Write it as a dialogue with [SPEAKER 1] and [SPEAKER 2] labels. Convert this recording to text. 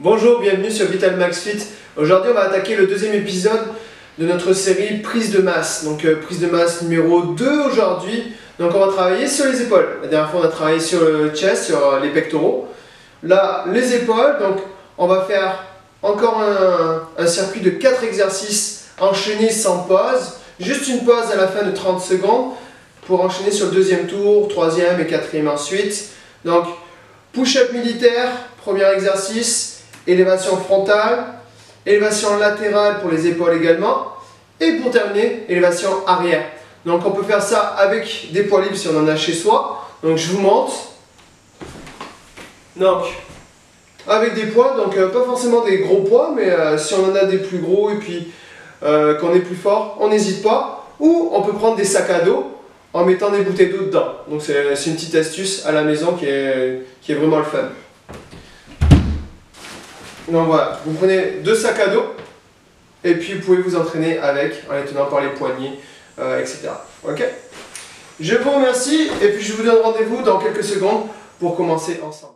[SPEAKER 1] Bonjour, bienvenue sur Vital Max Fit. Aujourd'hui, on va attaquer le deuxième épisode de notre série prise de masse. Donc, euh, prise de masse numéro 2 aujourd'hui. Donc, on va travailler sur les épaules. La dernière fois, on a travaillé sur le chest, sur euh, les pectoraux. Là, les épaules. Donc, on va faire encore un, un circuit de 4 exercices enchaînés sans pause. Juste une pause à la fin de 30 secondes pour enchaîner sur le deuxième tour, troisième et quatrième ensuite. Donc, push-up militaire, premier exercice élévation frontale, élévation latérale pour les épaules également, et pour terminer, élévation arrière. Donc on peut faire ça avec des poids libres si on en a chez soi. Donc je vous montre. Donc, avec des poids, donc euh, pas forcément des gros poids, mais euh, si on en a des plus gros et puis euh, qu'on est plus fort, on n'hésite pas. Ou on peut prendre des sacs à dos en mettant des bouteilles d'eau dedans. Donc c'est une petite astuce à la maison qui est, qui est vraiment le fun. Donc voilà, vous prenez deux sacs à dos et puis vous pouvez vous entraîner avec en les tenant par les poignets, euh, etc. Ok? Je vous remercie et puis je vous donne rendez-vous dans quelques secondes pour commencer ensemble.